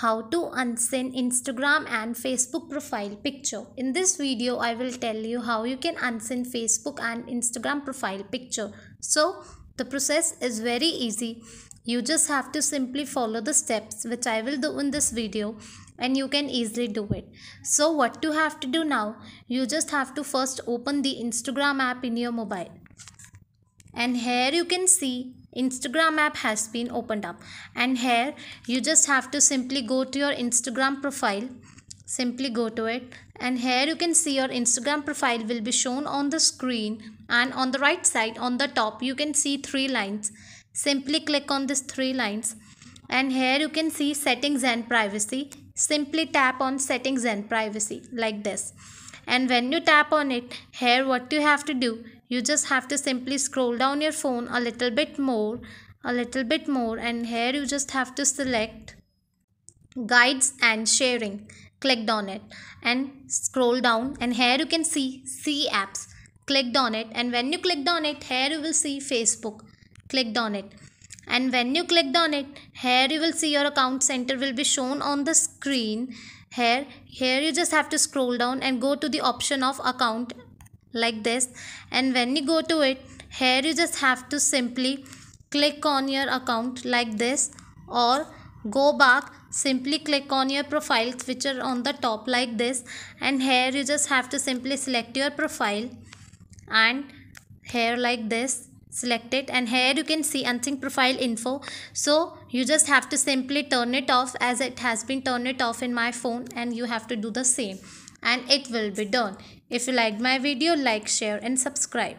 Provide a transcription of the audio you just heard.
how to unsync Instagram and Facebook profile picture. In this video, I will tell you how you can unsync Facebook and Instagram profile picture. So, the process is very easy. You just have to simply follow the steps which I will do in this video and you can easily do it. So, what you have to do now? You just have to first open the Instagram app in your mobile. And here you can see Instagram app has been opened up. And here you just have to simply go to your Instagram profile. Simply go to it. And here you can see your Instagram profile will be shown on the screen. And on the right side on the top you can see three lines. Simply click on these three lines. And here you can see settings and privacy. Simply tap on settings and privacy like this. And when you tap on it here what you have to do you just have to simply scroll down your phone a little bit more a little bit more and here you just have to select guides and sharing. Clicked on it and scroll down and here you can see see apps. Clicked on it and when you clicked on it here you will see facebook. Clicked on it. And when you clicked on it here you will see your account center will be shown on the screen. Here here you just have to scroll down and go to the option of account like this. And when you go to it here you just have to simply click on your account like this or go back simply click on your profiles which are on the top like this. And here you just have to simply select your profile and here like this select it. And here you can see unsync profile info. So you just have to simply turn it off as it has been turned it off in my phone and you have to do the same and it will be done. If you liked my video like share and subscribe